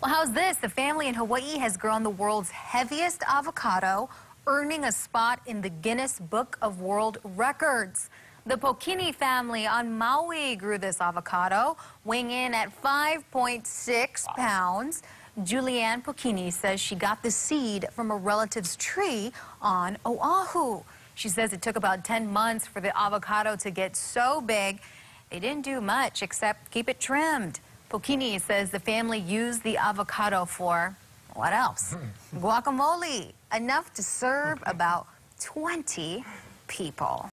Well, how's this? The family in Hawaii has grown the world's heaviest avocado, earning a spot in the Guinness Book of World Records. The Pokini family on Maui grew this avocado, weighing in at 5.6 pounds. Julianne Pokini says she got the seed from a relative's tree on Oahu. She says it took about 10 months for the avocado to get so big. They didn't do much except keep it trimmed. Pokini says the family used the avocado for what else? Hmm. Guacamole, enough to serve about 20 people.